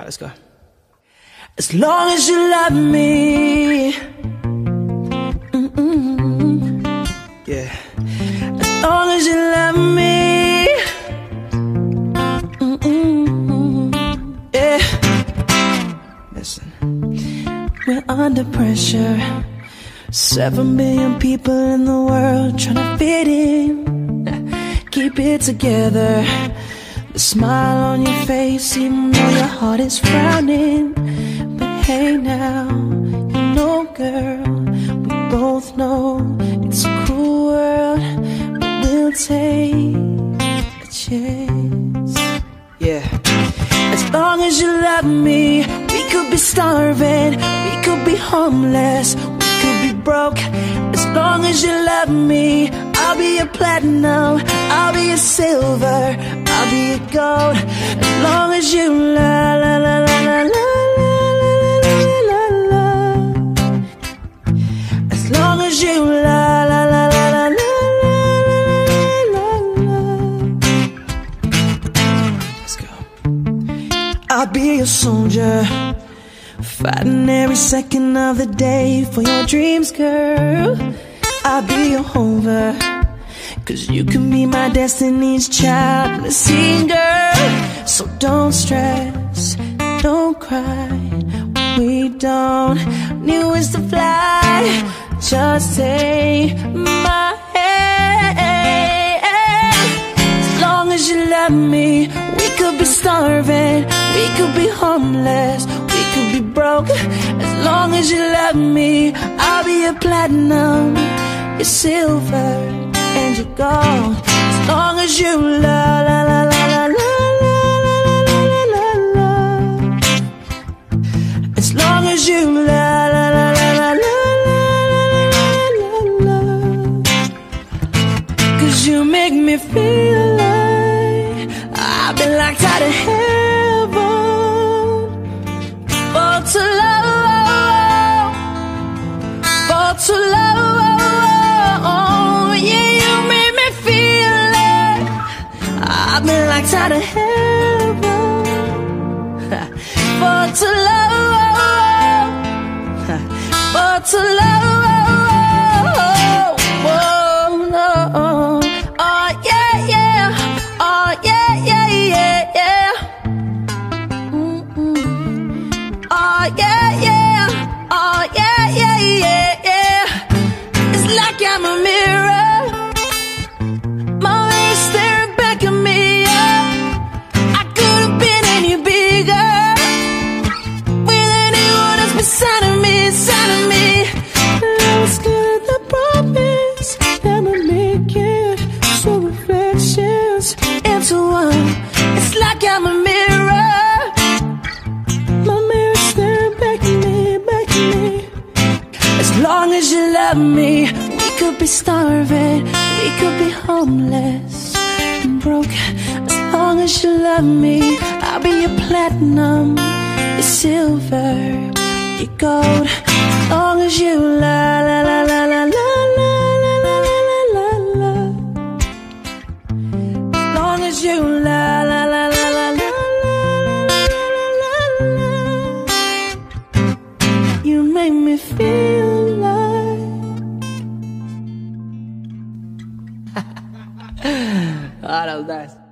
Alright, let's go. As long as you love me. Mm-mm. Yeah. As long as you love me. Mm-mm. Yeah. Listen. We're under pressure. Seven billion people in the world trying to fit in. Keep it together. The smile on your face, even though heart is frowning. But hey now, you know, girl, we both know it's a cruel world, but we'll take a chance. Yeah. As long as you love me, we could be starving, we could be homeless, we could be broke. As long as you love me, I'll be a platinum, I'll be a silver, I'll be a gold. As long Let's go. I'll be a soldier, fighting every second of the day for your dreams, girl. I'll be your Hova, cause you can be my destiny's child, missing girl. So don't stress, don't cry, we don't need ways to fly. Just take my hand. As long as you love me, we could be starving, we could be homeless, we could be broke. As long as you love me, I'll be your platinum, your silver, and your gold. As long as you love, la la la la feel like I've been locked out of heaven. For too long For too long Yeah, you make me feel like I've been locked out of heaven I'm a mirror. My mirror staring back at me, back at me. As long as you love me, we could be starving, we could be homeless and broke. As long as you love me, I'll be your platinum, your silver, your gold. As long as you la la la out of that.